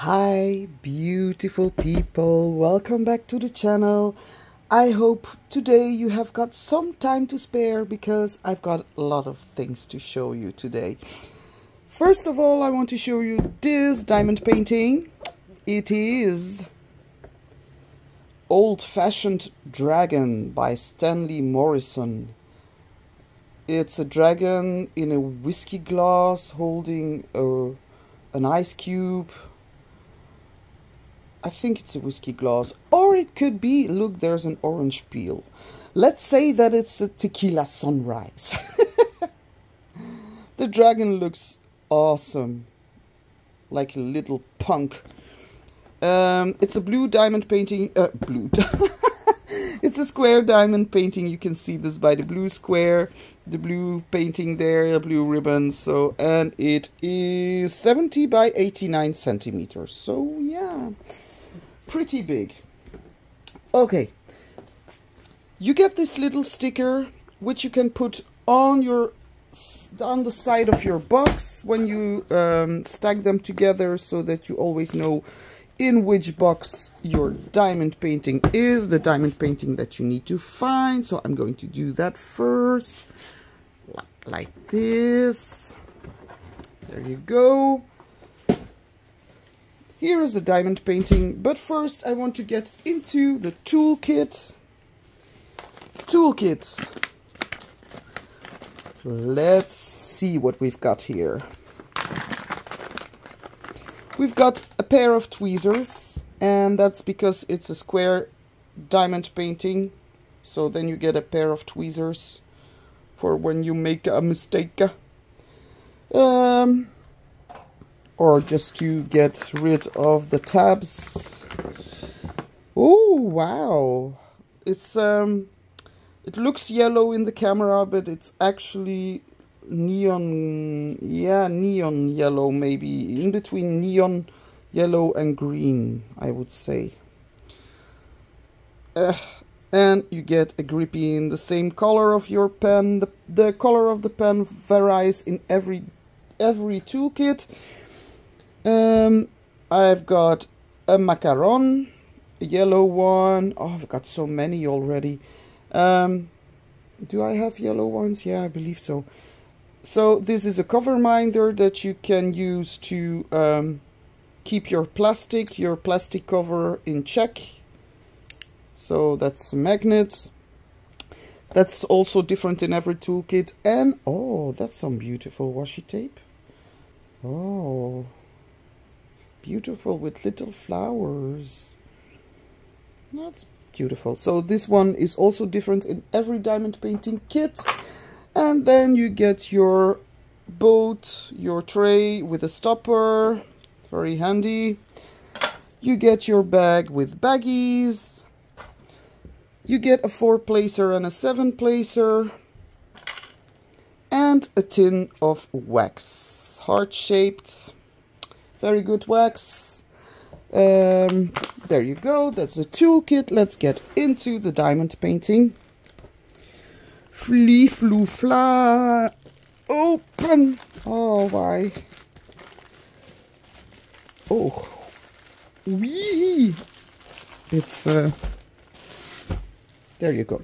Hi, beautiful people. Welcome back to the channel. I hope today you have got some time to spare because I've got a lot of things to show you today. First of all, I want to show you this diamond painting. It is Old Fashioned Dragon by Stanley Morrison. It's a dragon in a whiskey glass holding a, an ice cube I think it's a whiskey glass. Or it could be, look, there's an orange peel. Let's say that it's a tequila sunrise. the dragon looks awesome. Like a little punk. Um, it's a blue diamond painting. Uh, blue. it's a square diamond painting. You can see this by the blue square, the blue painting there, the blue ribbon. So, and it is 70 by 89 centimeters. So, yeah pretty big. Okay, you get this little sticker which you can put on your on the side of your box when you um, stack them together so that you always know in which box your diamond painting is, the diamond painting that you need to find. So I'm going to do that first, like this. There you go. Here is a diamond painting, but first I want to get into the toolkit. Toolkit. Let's see what we've got here. We've got a pair of tweezers, and that's because it's a square diamond painting. So then you get a pair of tweezers for when you make a mistake. Um, or just to get rid of the tabs. Oh, wow. It's, um, it looks yellow in the camera, but it's actually neon, yeah, neon yellow, maybe in between neon yellow and green, I would say. Uh, and you get a grippy in the same color of your pen. The, the color of the pen varies in every every toolkit um, I've got a macaron, a yellow one. Oh, I've got so many already. Um, do I have yellow ones? Yeah, I believe so. So this is a cover minder that you can use to um, keep your plastic, your plastic cover in check. So that's magnets. That's also different in every toolkit. And, oh, that's some beautiful washi tape. Oh, beautiful with little flowers. That's beautiful. So this one is also different in every diamond painting kit. And then you get your boat, your tray with a stopper, very handy. You get your bag with baggies. You get a four placer and a seven placer. And a tin of wax, heart shaped very good wax. Um, there you go, that's a toolkit. Let's get into the diamond painting. Flee, flu, fla. Open! Oh, why? Oh. Wee! It's, uh... There you go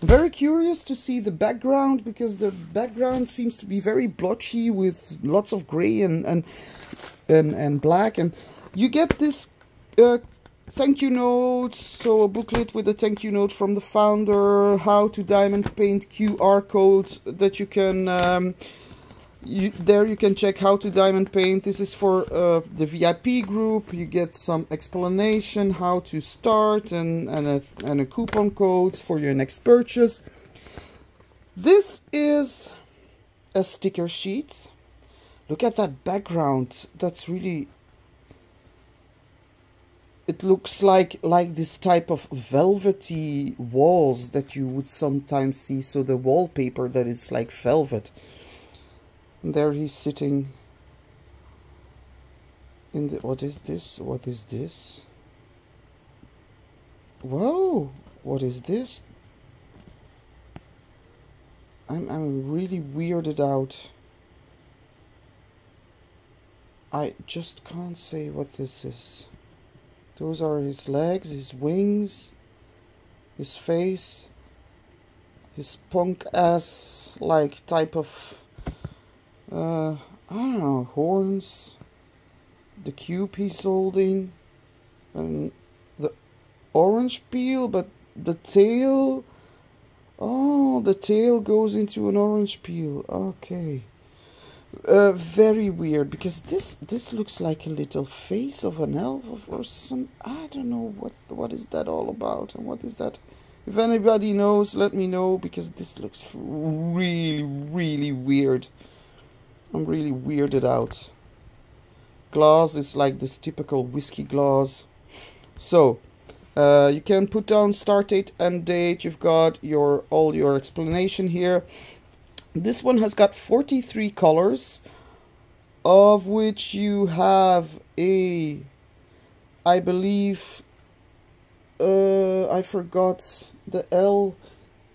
very curious to see the background because the background seems to be very blotchy with lots of gray and and and, and black. And you get this uh, thank you note so a booklet with a thank you note from the founder how to diamond paint QR codes that you can um, you, there you can check how to diamond paint. This is for uh, the VIP group. You get some explanation how to start and, and, a, and a coupon code for your next purchase. This is a sticker sheet. Look at that background. That's really... It looks like, like this type of velvety walls that you would sometimes see. So the wallpaper that is like velvet. And there he's sitting in the what is this? What is this? Whoa! What is this? I'm I'm really weirded out. I just can't say what this is. Those are his legs, his wings, his face, his punk ass like type of uh I don't know, horns, the cube he's holding, and the orange peel, but the tail Oh, the tail goes into an orange peel. Okay. Uh, very weird because this this looks like a little face of an elf or some I don't know what what is that all about and what is that if anybody knows let me know because this looks really really weird I'm really weirded out glass is like this typical whiskey glass so uh, you can put down start date and date you've got your all your explanation here this one has got 43 colors, of which you have a, I believe, uh, I forgot the L.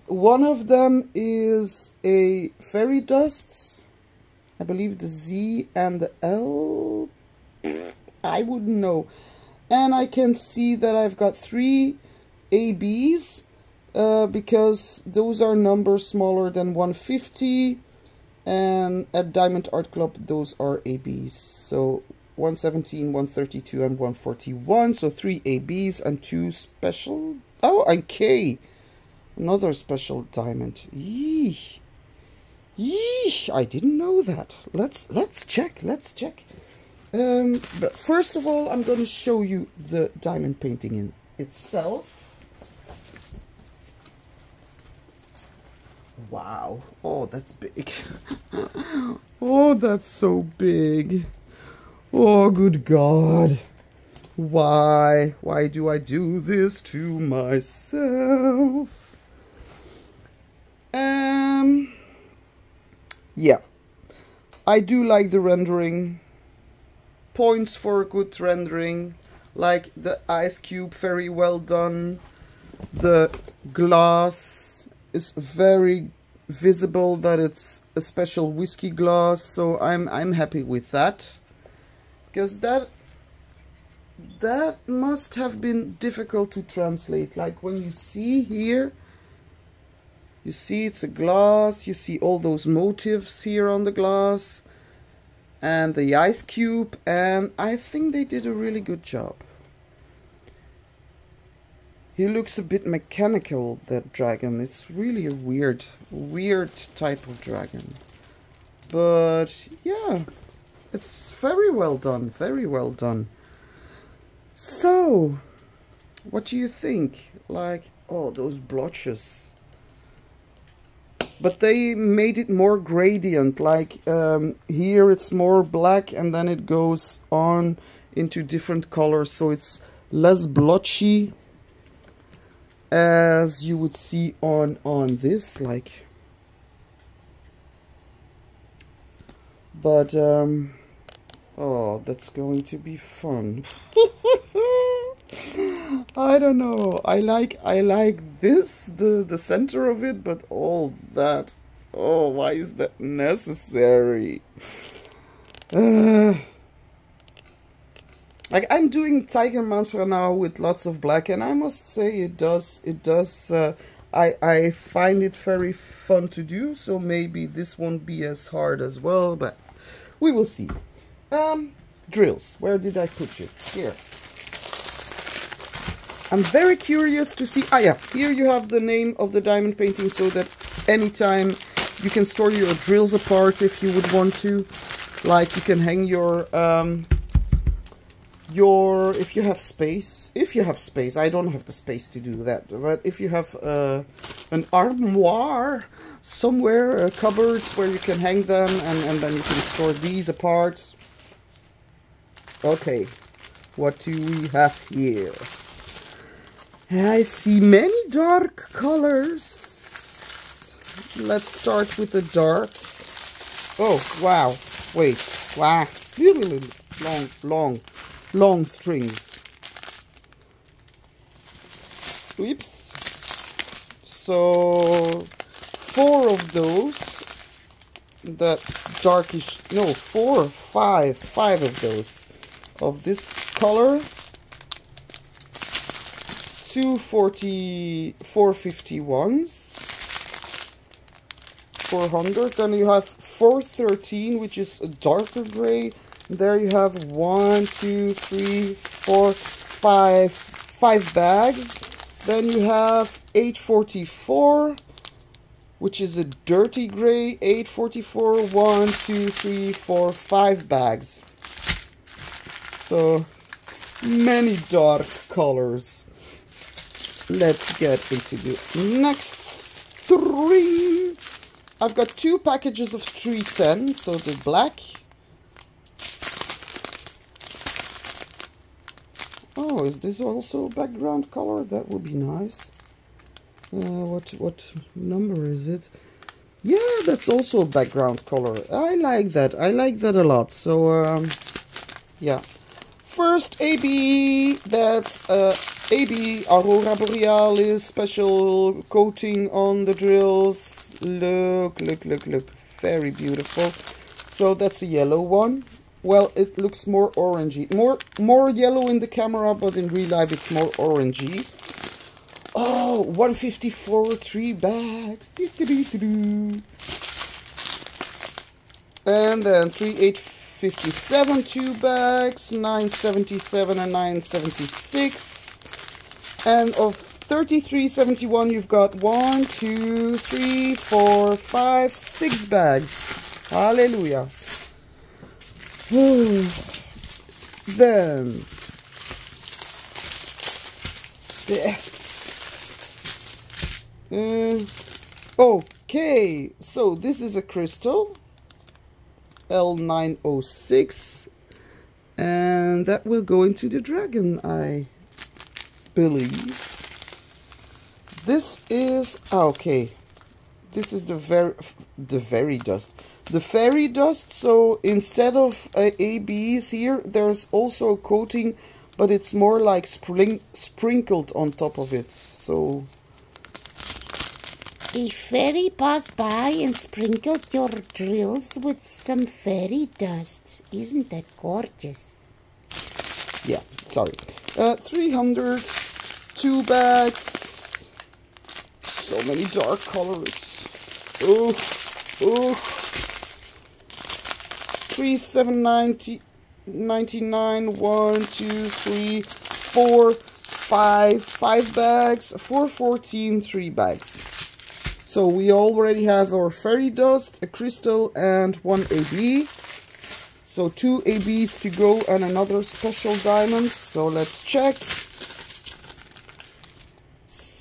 One of them is a fairy dust. I believe the Z and the L. I wouldn't know. And I can see that I've got three ABs uh, because those are numbers smaller than 150 and at Diamond Art Club those are ABs so 117 132 and 141 so three ABs and two special oh and K another special diamond Yee. Yee, I didn't know that let's let's check let's check um, but first of all I'm going to show you the diamond painting in itself Wow. Oh, that's big. oh, that's so big. Oh, good God. Why? Why do I do this to myself? Um, yeah. I do like the rendering. Points for a good rendering. Like the ice cube, very well done. The glass is very visible that it's a special whiskey glass so I'm I'm happy with that because that that must have been difficult to translate like when you see here you see it's a glass you see all those motifs here on the glass and the ice cube and I think they did a really good job he looks a bit mechanical, that dragon. It's really a weird, weird type of dragon. But, yeah, it's very well done, very well done. So, what do you think? Like, oh, those blotches. But they made it more gradient, like um, here it's more black and then it goes on into different colors, so it's less blotchy as you would see on on this like. But um oh that's going to be fun I don't know. I like I like this the the center of it but all that oh why is that necessary? Uh, like I'm doing Tiger Mantra now with lots of black and I must say it does it does uh, I I find it very fun to do so maybe this won't be as hard as well but we will see. Um drills. Where did I put you? Here I'm very curious to see ah yeah here you have the name of the diamond painting so that anytime you can store your drills apart if you would want to. Like you can hang your um, your if you have space if you have space i don't have the space to do that but if you have uh, an armoire somewhere a cupboard where you can hang them and, and then you can store these apart. Okay what do we have here i see many dark colors let's start with the dark oh wow wait wow long long long strings. Oops. So four of those, that darkish, no, four, five, five of those of this color. 240, 451s. 400. Then you have 413, which is a darker gray. And There you have one, two, three, four, five, five bags. Then you have 844, which is a dirty gray. 844, one, two, three, four, five bags. So many dark colors. Let's get into the next three. I've got two packages of 310, so the black Oh, is this also a background color? That would be nice. Uh, what what number is it? Yeah, that's also a background color. I like that. I like that a lot. So, um, yeah. First AB, that's uh, AB Aurora Borealis special coating on the drills. Look, look, look, look. Very beautiful. So that's a yellow one. Well, it looks more orangey. More more yellow in the camera, but in real life it's more orangey. Oh, 154, three bags. And then 3857, two bags. 977 and 976. And of 3371, you've got one, two, three, four, five, six bags. Hallelujah. then yeah. Uh, okay, so this is a crystal L906 and that will go into the dragon, I believe. This is ah, okay. This is the very the very dust the fairy dust so instead of uh, ABs here there's also a coating but it's more like spring sprinkled on top of it so a fairy passed by and sprinkled your drills with some fairy dust isn't that gorgeous yeah sorry uh, 300 two bags. So many dark colors. Oh oh three seven ninety ninety nine one two three four five five bags four fourteen three bags. So we already have our fairy dust a crystal and one AB so two ABs to go and another special diamond. So let's check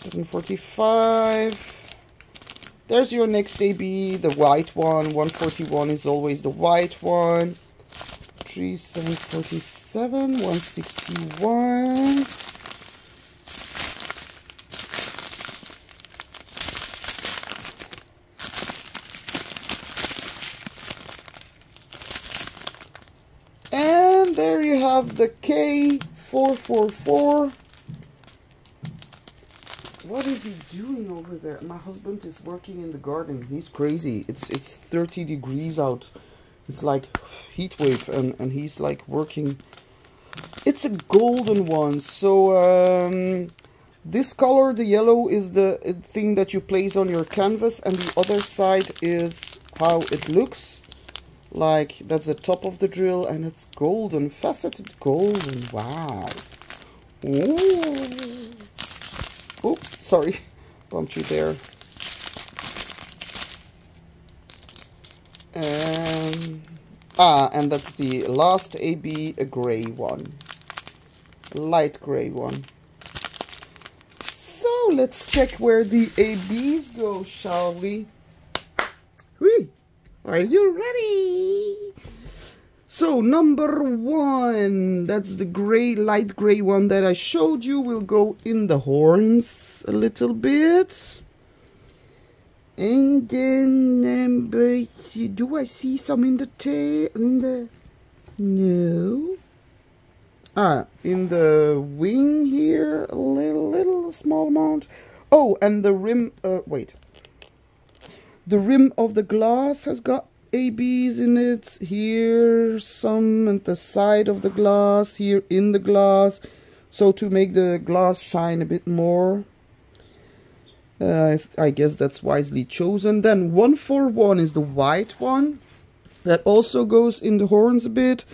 745 there's your next AB, the white one. 141 is always the white one. 3747, 161. And there you have the K444. What is he doing over there? My husband is working in the garden. He's crazy. It's it's 30 degrees out. It's like heat wave and, and he's like working. It's a golden one. So um, this color, the yellow, is the thing that you place on your canvas and the other side is how it looks. Like that's the top of the drill and it's golden, faceted golden. Wow. Ooh. Oh, sorry, bumped you there. And ah, and that's the last AB, a gray one, light gray one. So let's check where the ABs go, shall we? Whee! Are you ready? So number one, that's the gray, light gray one that I showed you. We'll go in the horns a little bit. And then number two, do I see some in the tail, in the, no. Ah, in the wing here, a little, little small amount. Oh, and the rim, uh, wait. The rim of the glass has got ABs in it. Here, some at the side of the glass, here in the glass. So to make the glass shine a bit more. Uh, I guess that's wisely chosen. Then 141 is the white one. That also goes in the horns a bit.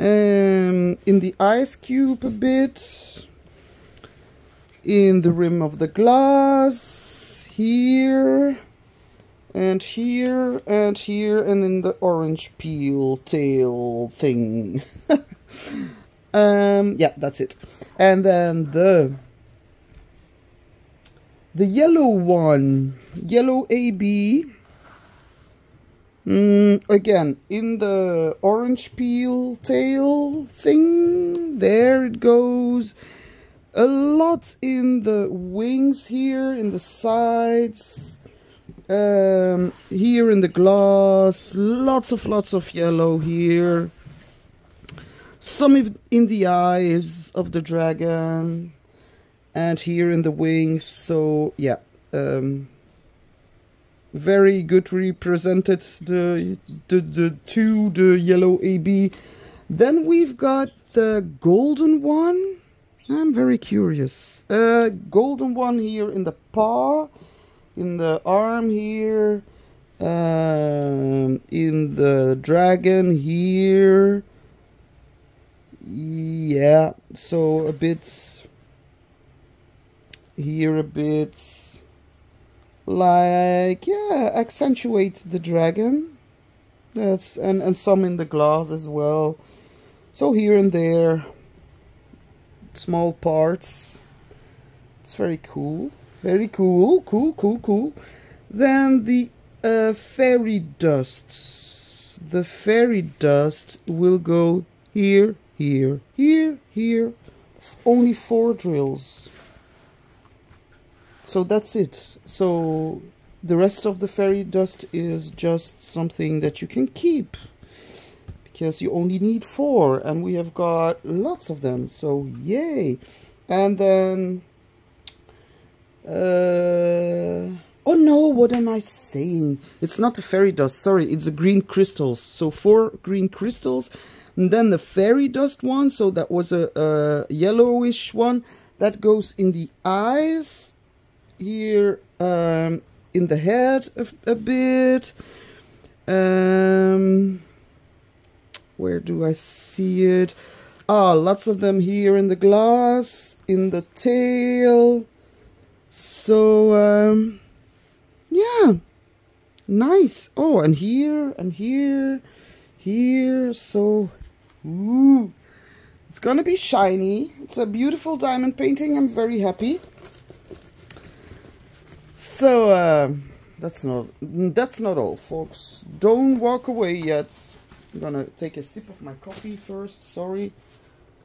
Um, in the ice cube a bit. In the rim of the glass. Here. And here. And here. And in the orange peel tail thing. um, yeah, that's it. And then the the yellow one, yellow AB. Mm, again, in the orange peel tail thing, there it goes. A lot in the wings here, in the sides, um, here in the glass, lots of lots of yellow here. Some in the eyes of the dragon and here in the wings so yeah um, very good represented the, the the two the yellow AB then we've got the golden one. I'm very curious. Uh, golden one here in the paw in the arm here um, in the dragon here. Yeah so a bit here a bit like yeah accentuate the dragon. That's and and some in the glass as well. So here and there small parts. It's very cool very cool cool cool cool. Then the uh, fairy dusts. The fairy dust will go here here here here. Only four drills. So that's it. So the rest of the fairy dust is just something that you can keep. Because you only need four and we have got lots of them. So yay. And then uh oh no what am i saying it's not the fairy dust sorry it's the green crystals so four green crystals and then the fairy dust one so that was a, a yellowish one that goes in the eyes here um, in the head a, a bit. Um, where do I see it? Ah, lots of them here in the glass, in the tail. So, um, yeah, nice. Oh, and here, and here, here. So, ooh, it's gonna be shiny. It's a beautiful diamond painting. I'm very happy. So uh, that's not that's not all, folks. Don't walk away yet. I'm gonna take a sip of my coffee first. Sorry,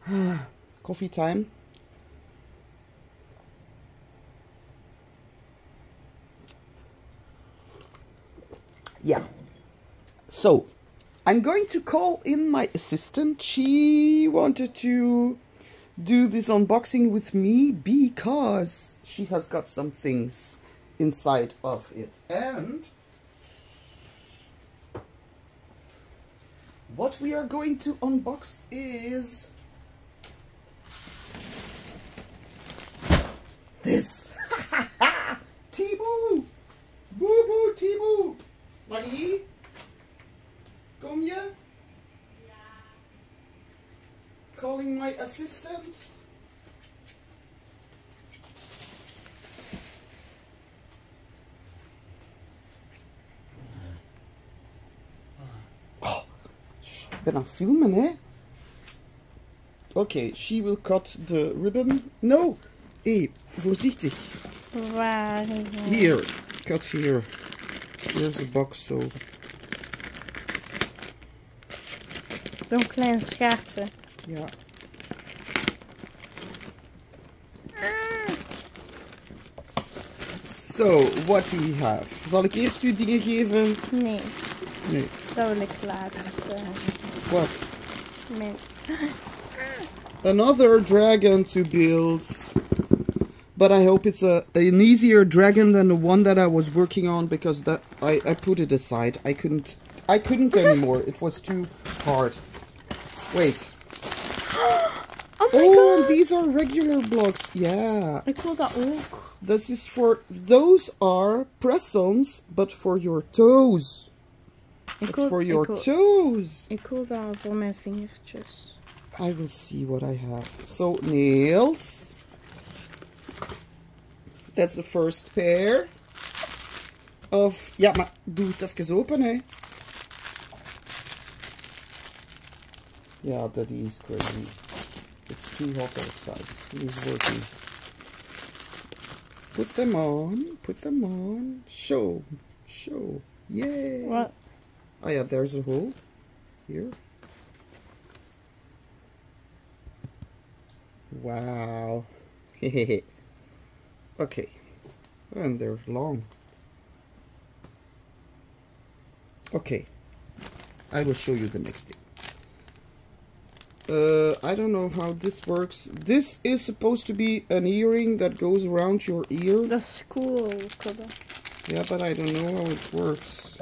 coffee time. Yeah. So, I'm going to call in my assistant. She wanted to do this unboxing with me because she has got some things inside of it. And what we are going to unbox is this. Tibu! Boo boo Tibu! Marie? Kom je? Calling my assistant? ben aan filmen, hè? Okay, she will cut the ribbon. No! Hé, voorzichtig. Waar? Here, cut here. Here's the box, so... Zo'n klein schaartje. Ja. So, what do we have? Zal ik eerst u dingen geven? Nee, Nee. dat wil ik laatst. eh, What? nee. Another dragon to build. But I hope it's a an easier dragon than the one that I was working on because that I, I put it aside. I couldn't I couldn't anymore. It was too hard. Wait. Oh my Oh, and god! these are regular blocks. Yeah. I wil that ook. This is for those are press-ons, but for your toes. Ik It's for your ik toes. ik wil dat voor mijn vingertjes. I will see what I have. So nails. That's the first pair of. Ja, maar doe het even open, hè. Yeah, Daddy is crazy. It's too hot outside. He's working. Put them on. Put them on. Show. Show. Yay. Wat? Oh yeah, there's a hole. Here. Wow. okay. And they're long. Okay. I will show you the next thing. Uh, I don't know how this works. This is supposed to be an earring that goes around your ear. Is cool. Yeah, but I don't know how it works.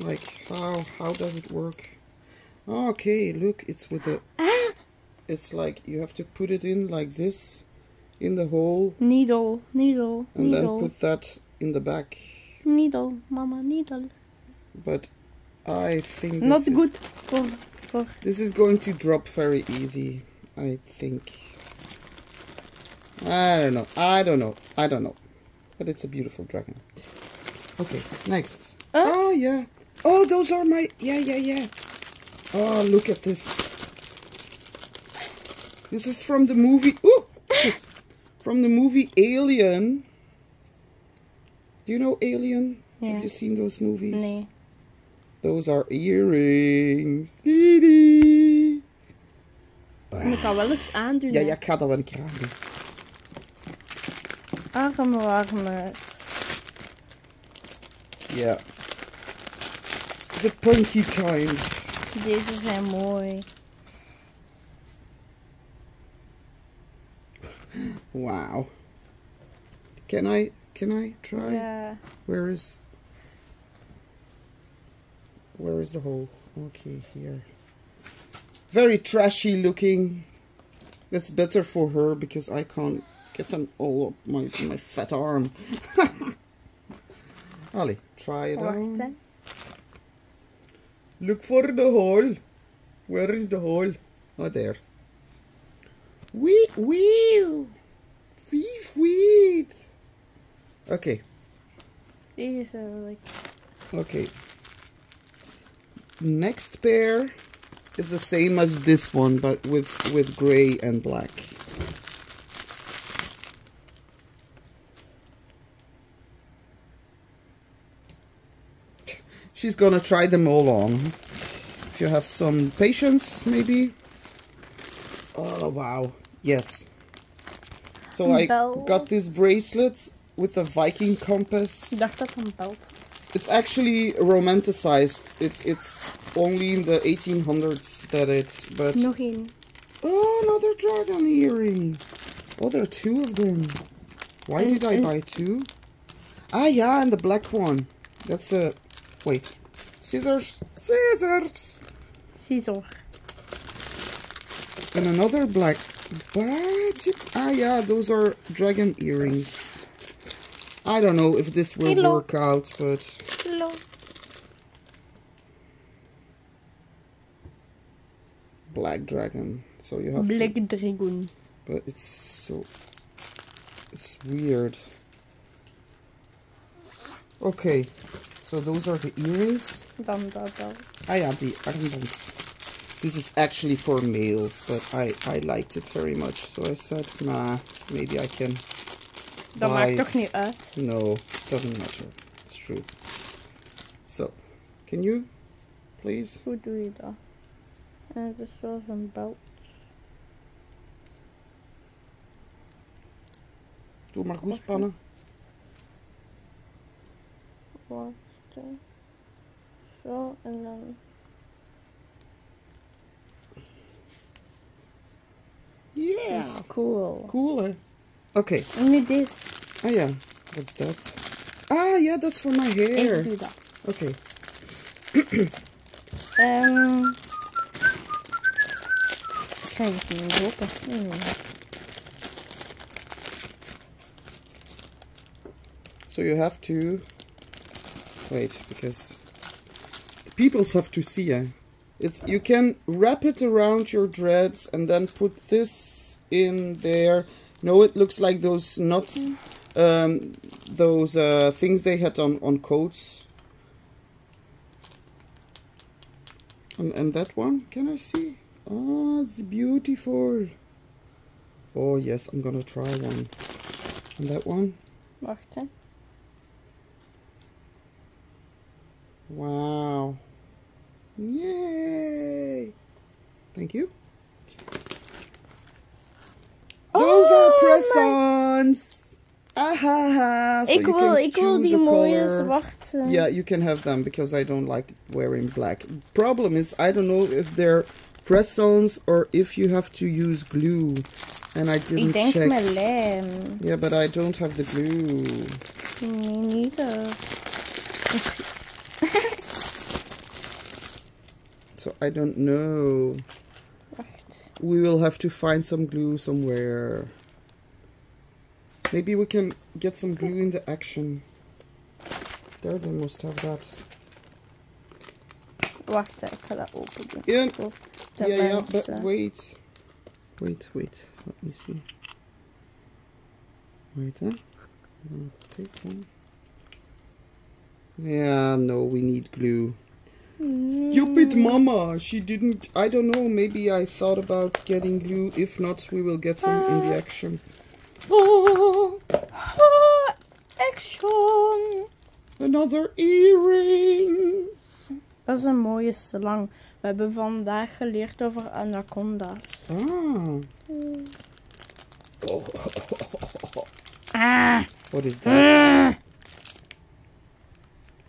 Like how how does it work? Okay, look, it's with the it's like you have to put it in like this in the hole Needle, needle, and then put that in the back. needle, mama, needle. But I think this Not is, good voor, voor This is going to drop very easy, I think. I don't know. I don't know. I don't know. But it's a beautiful dragon. Okay, next. Huh? Oh, yeah. Oh, those are my... Yeah, yeah, yeah. Oh, look at this. This is from the movie... Ooh! From the movie Alien. Do you know Alien? Yeah. Have you seen those movies? Nee. Those are earrings. Dee-dee. En ik kan wel eens aandoen. Ja, ja, ik ga dat wel een keer aan doen. Armwarmers. Ja. The punky kind. Deze zijn mooi. Wow. Can I, can I try? Ja. Where is, where is the hole? Okay, here. Very trashy looking. It's better for her because I can't get them all up my, my fat arm. Ali, try it on. hè. Look for the hole. Where is the hole? Oh, there. Wee wee. Wee wee. Okay, Deze wil ik. okay. Next pair is the same as this one, but with with gray and black. She's gonna try them all on. If you have some patience, maybe. Oh wow! Yes. So I got these bracelets with a Viking compass. Ik dacht dat het een belt. It's actually romanticized. It's it's only in the 1800s that it. But Nog één. oh, another dragon earring. Oh, there are two of them. Why did I buy two? Ah, yeah, and the black one. That's a. Wait, scissors, scissors, Scissor. and another black. But ah, yeah, those are dragon earrings. I don't know if this will Hello. work out, but Hallo. black dragon. So you have to. Black Dragon. But it's so... It's weird. Okay, so those are the earrings. Dan dat dan. Ah yeah, the armbands. This is actually for males, but I, I liked it very much. So I said, nah, maybe I can Dat buy maakt it. toch niet uit. No, doesn't matter. It's true. So, can you, please? Hoe doe je dat? En het is zoals een belt. Doe maar goed spannen. Wacht. hè. Zo en dan. Yeah! Is cool. Cool, hè? Okay. Nu dit. Ah yeah, what's that? Ah, yeah, that's for my hair. Okay. Ik krijg het niet eens open. Hmm. So you have to wait because the peoples have to see. eh? It's you can wrap it around your dreads and then put this in there. No, it looks like those knots, um, those uh, things they had on on coats. And and that one, can I see? Oh, it's beautiful. Oh yes, I'm gonna try one. And that one. Wacht. Wow. Yay. Thank you. Those are Oh, press-ons. Ahaha. So ik you wil, can ik wil die mooie color. zwarte. Yeah, you can have them because I don't like wearing black. Problem is, I don't know if they're press-ons or if you have to use glue. And I didn't ik check. Yeah, but I don't have the glue. Nee, niet. eh. So I don't know. Wacht. We will have to find some glue somewhere. Maybe we can get some glue in the action. There, they must have that. Wacht, hè, ik ga dat open doen. Yeah, Voor yeah, yeah, but wait. Wait, wait. Let me see. Wait, huh? I'm gonna take one. Yeah, no, we need glue. Stupid mama, she didn't. I don't know, maybe I thought about getting glue. If not, we will get some in the action. Oh, Ah, action! another earring. Dat is een mooie slang. We hebben vandaag geleerd over anaconda's. Ah, Ah! what is that?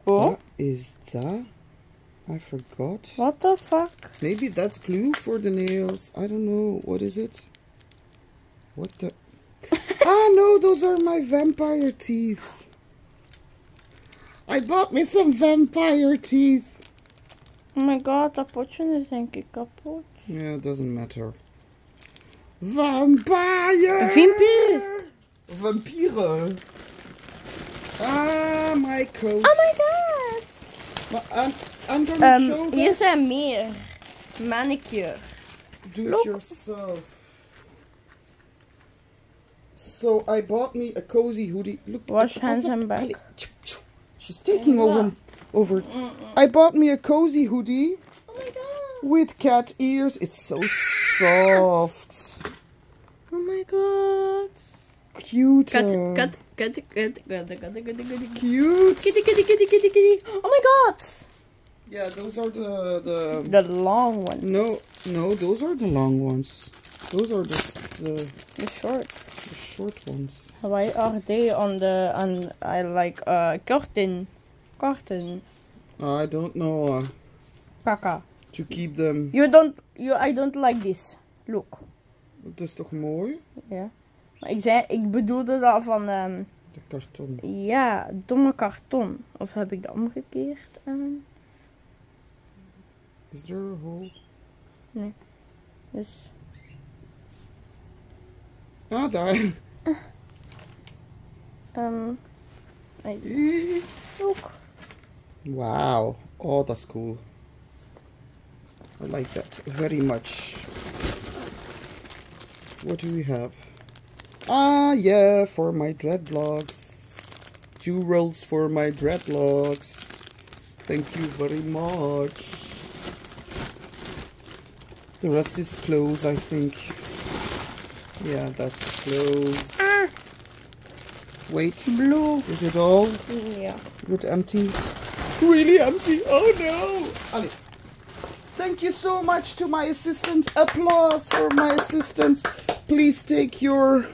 Oh, What is that? I forgot. what the fuck? Maybe that's glue for the nails. I don't know. What is it? What the? ah, no, those are my vampire teeth. I bought me some vampire teeth. Oh my god, is denk ik kapot. Yeah, it doesn't matter. Vampire! Vampire! Vampire! Ah, my coat. Oh my god! I'm, I'm gonna Um, show hier zijn meer. Manicure. Do it yourself. So I bought me a cozy hoodie. Look, Wash hands and back. She's taking over. Over. I bought me a cozy hoodie Oh my god. with cat ears. It's so soft. Oh my god. Cute. Kat, uh, kat, kat, kat, kat, kat, kat, kat, kat. Cute. Kitty, kitty, kitty, kitty, kitty. Oh my god. Yeah, those are the the. The long one. No, no, those are the long ones. Those are the the, The short. the short ones. Why are they on the on I like uh curtain? Curtain. I don't know. Uh, Kaka. to keep them. You don't you I don't like this. Look. Het is toch mooi? Ja. Maar ik zei ik bedoelde dat van ehm De karton. ja, domme karton. Of heb ik dat omgekeerd? Ehm, Is there a hole? dus Ah, daar. ehm I- look. Wow. Oh, that's cool. I like that very much. What do we have? Ah, yeah, for my dreadlocks. Jewels for my dreadlocks. Thank you very much. The rest is clothes, I think. Yeah, that's clothes. Ah, Wait, blue. is it all? Yeah. Is it empty? Really empty? Oh no! Allee. Thank you so much to my assistant. Applause for my assistant. Please take your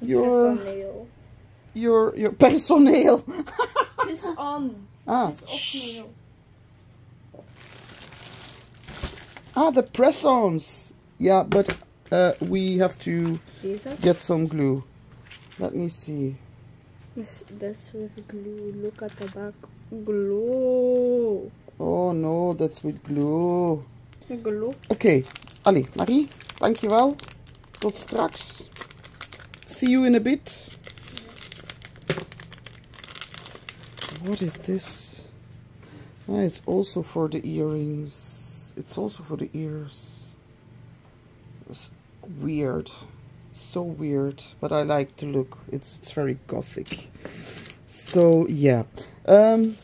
your Personeel. your your personnel. Is on. Ah, ah, the press-ons. Yeah, but uh, we have to get some glue. Let me see. This, this with glue. Look at the back. Glue. Oh no, that's with glue. Glue. Oké, allee, Marie, dankjewel. Tot straks. See you in a bit. What is this? Ah, it's also for the earrings. It's also for the ears. It's weird. So weird, but I like the look. It's it's very gothic. So yeah. Um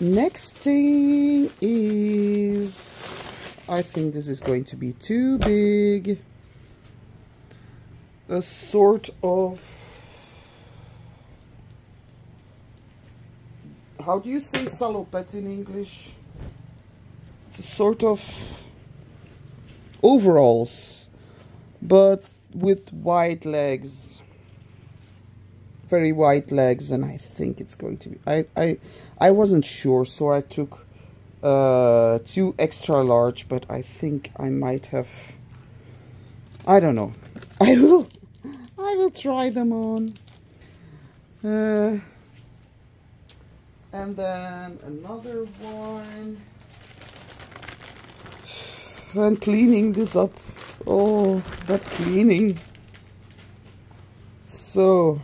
next thing is I think this is going to be too big. A sort of how do you say salopette in English? Sort of overalls, but with wide legs. Very wide legs, and I think it's going to be. I I I wasn't sure, so I took uh, two extra large, but I think I might have. I don't know. I will. I will try them on. Uh, and then another one. I'm cleaning this up. Oh, that cleaning. So,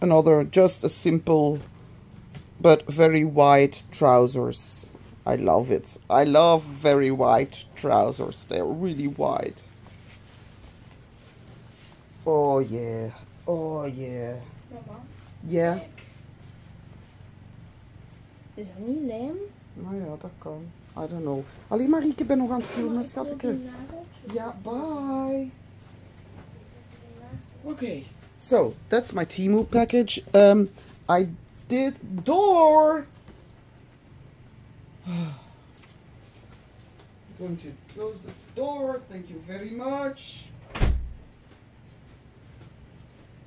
another, just a simple but very wide trousers. I love it. I love very wide trousers. They're really wide. Oh yeah. Oh yeah. Mama, Ja. is dat niet lijm? Nou ja, dat kan. I don't know. Alleen maar ik ben nog aan het filmen, schatje. Ja, bye. Okay, so that's my Temu package. Um, I did door. going to close the door. Thank you very much.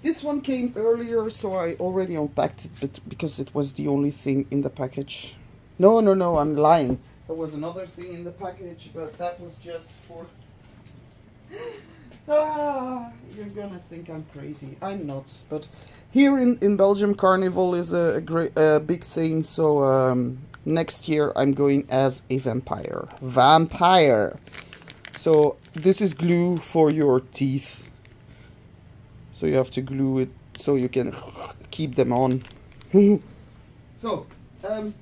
This one came earlier, so I already unpacked it, but because it was the only thing in the package. No, no, no, I'm lying. There was another thing in the package, but that was just for. ah, you're gonna think I'm crazy. I'm not, but here in, in Belgium, Carnival is a, a great, a big thing. So um, next year I'm going as a vampire. Vampire. So this is glue for your teeth. So you have to glue it so you can keep them on. so, um,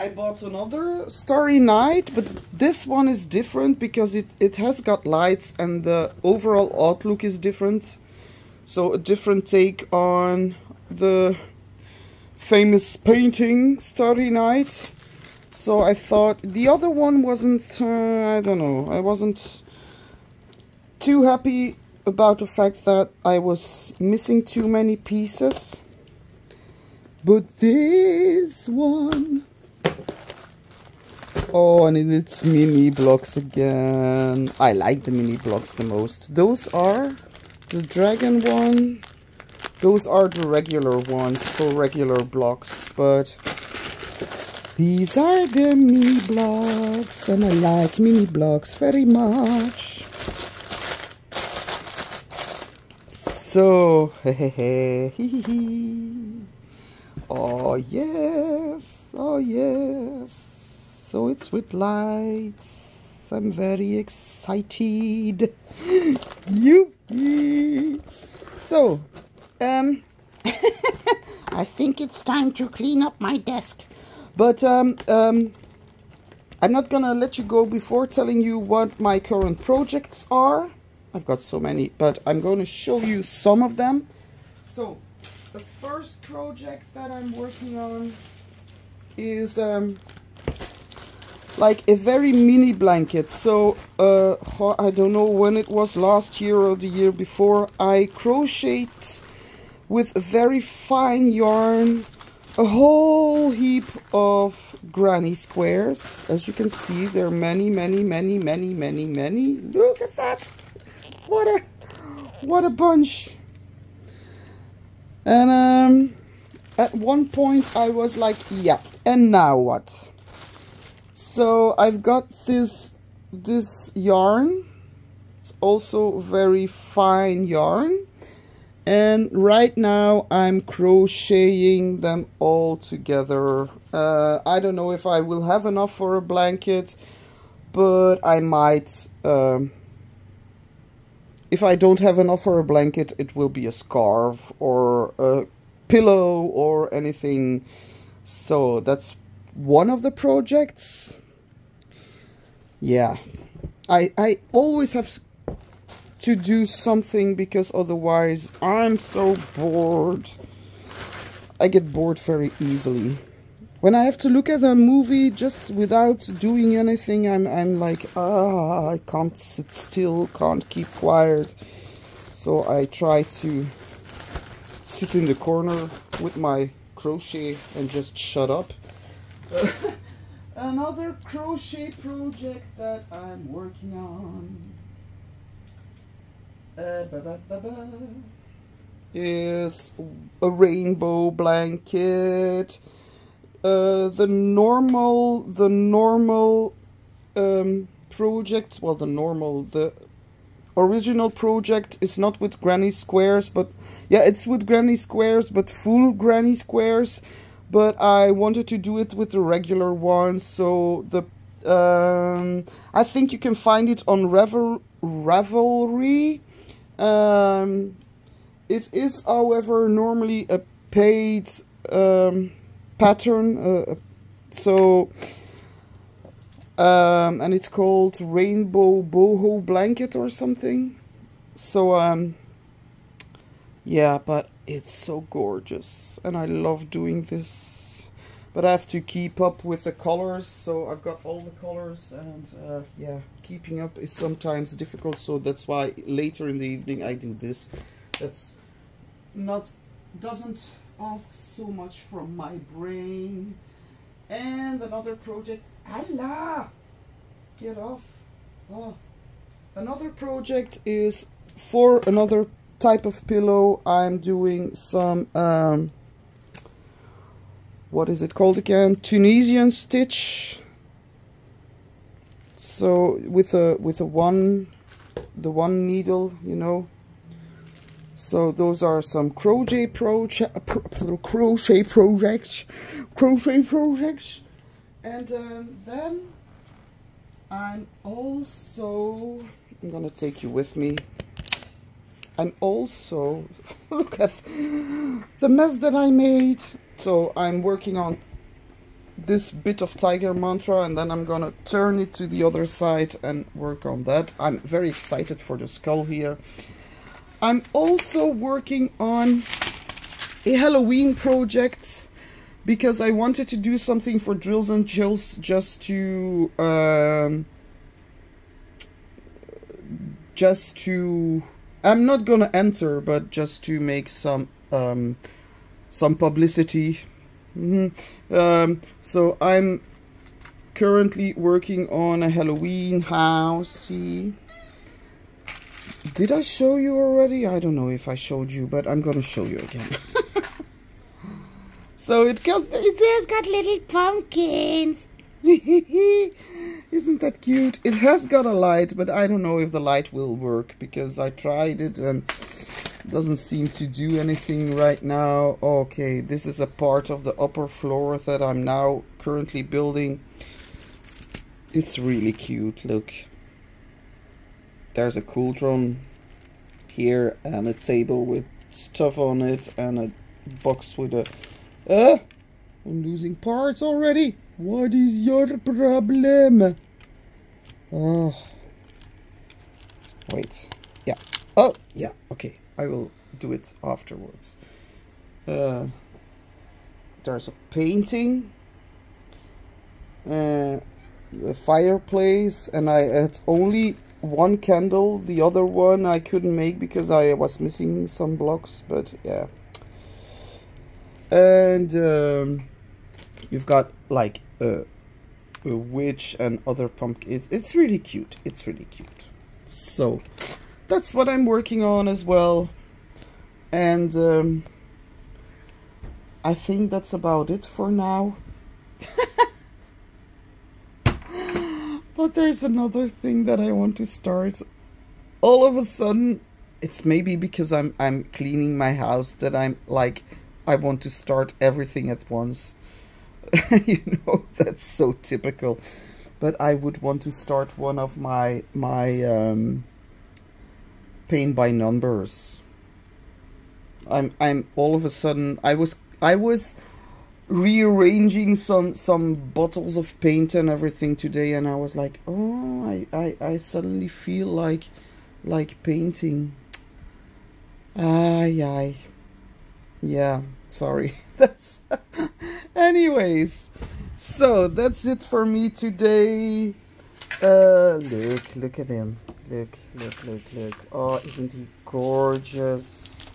I bought another Starry Night, but this one is different because it, it has got lights and the overall outlook is different. So a different take on the famous painting Starry Night. So I thought the other one wasn't, uh, I don't know, I wasn't too happy about the fact that I was missing too many pieces. But this one... Oh, and it's mini blocks again. I like the mini blocks the most. Those are the dragon one. Those are the regular ones, so regular blocks. But these are the mini blocks, and I like mini blocks very much. So, oh yes, oh yes. So it's with lights. I'm very excited. Yuppie. So, um, I think it's time to clean up my desk. but um, um, I'm not gonna let you go before telling you what my current projects are. I've got so many, but I'm to show you some of them. So, the first project that I'm working on is um, like a very mini blanket. So, uh, I don't know when it was last year or the year before, I crocheted with very fine yarn a whole heap of granny squares. As you can see, there are many, many, many, many, many, many. Look at that. What a what a bunch. And um at one point I was like, yeah, and now what? So I've got this this yarn. It's also very fine yarn. and right now I'm crocheting them all together. Uh, I don't know if I will have enough for a blanket, but I might. Um, if I don't have enough for a blanket, it will be a scarf or a pillow or anything. So that's one of the projects. Yeah, I I always have to do something because otherwise I'm so bored. I get bored very easily. When I have to look at a movie just without doing anything, I'm, I'm like, ah, I can't sit still, can't keep quiet. So I try to sit in the corner with my crochet and just shut up. Another crochet project that I'm working on uh, ba -ba -ba is a rainbow blanket. Uh, the normal, the normal um, project, well, the normal, the original project is not with granny squares, but yeah, it's with granny squares, but full granny squares. But I wanted to do it with the regular ones, so the um, I think you can find it on Revel Ravelry um, it is, however, normally a paid um, pattern, uh, so um, and it's called Rainbow Boho Blanket or something. So um, yeah, but it's so gorgeous, and I love doing this. But I have to keep up with the colors, so I've got all the colors, and uh, yeah keeping up is sometimes difficult. So that's why later in the evening I do this. That's not doesn't ask so much from my brain and another project. Allah! Get off. Oh. Another project is for another type of pillow. I'm doing some um, what is it called again? Tunisian stitch. So with a with a one the one needle you know so those are some crochet project pro crochet projects crochet projects and um, then I'm also I'm gonna take you with me I'm also look at the mess that I made so I'm working on this bit of tiger mantra and then I'm gonna turn it to the other side and work on that. I'm very excited for the skull here. I'm also working on a Halloween project because I wanted to do something for Drills and Chills just to um, just to I'm not gonna enter but just to make some um, some publicity Mm -hmm. um, so I'm currently working on a Halloween house. See, did I show you already? I don't know if I showed you, but I'm gonna show you again. so it got it has got little pumpkins. Isn't that cute? It has got a light, but I don't know if the light will work because I tried it and doesn't seem to do anything right now okay this is a part of the upper floor that I'm now currently building it's really cute look there's a cauldron here and a table with stuff on it and a box with a uh, I'm losing parts already. What is your problem? Oh wait. Yeah. Oh yeah. Okay. I will do it afterwards. Uh, there's a painting, uh, a fireplace, and I had only one candle. The other one I couldn't make because I was missing some blocks, but yeah. And um, you've got like a, a witch and other pumpkin. It, it's really cute. It's really cute. So that's what I'm working on as well. And um, I think that's about it for now. but there's another thing that I want to start. All of a sudden, it's maybe because I'm I'm cleaning my house that I'm like I want to start everything at once. you know, that's so typical. But I would want to start one of my my um, paint by numbers. I'm I'm all of a sudden I was I was rearranging some some bottles of paint and everything today and I was like, oh I, I, I suddenly feel like like painting. Ay ay. Yeah, sorry. That's anyways. So that's it for me today. Uh look, look at him. Look, look, look, look. Oh, isn't he gorgeous?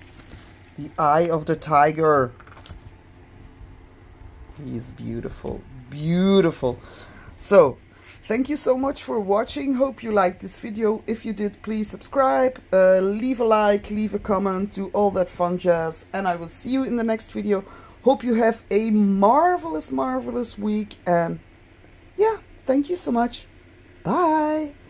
The eye of the tiger. He is beautiful. Beautiful. So, thank you so much for watching. Hope you liked this video. If you did, please subscribe, uh, leave a like, leave a comment, do all that fun jazz. And I will see you in the next video. Hope you have a marvelous, marvelous week. And yeah, thank you so much. Bye.